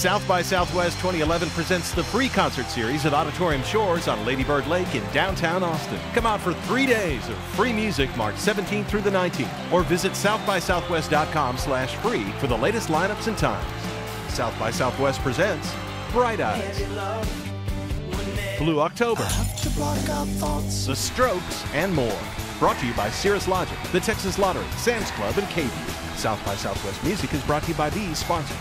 South by Southwest 2011 presents the free concert series at Auditorium Shores on Lady Bird Lake in downtown Austin. Come out for three days of free music March 17th through the 19th, or visit southbysouthwest.com slash free for the latest lineups and times. South by Southwest presents Bright Eyes, Blue October, The Strokes, and more. Brought to you by Cirrus Logic, the Texas Lottery, Sam's Club, and KVUE. South by Southwest Music is brought to you by these sponsors.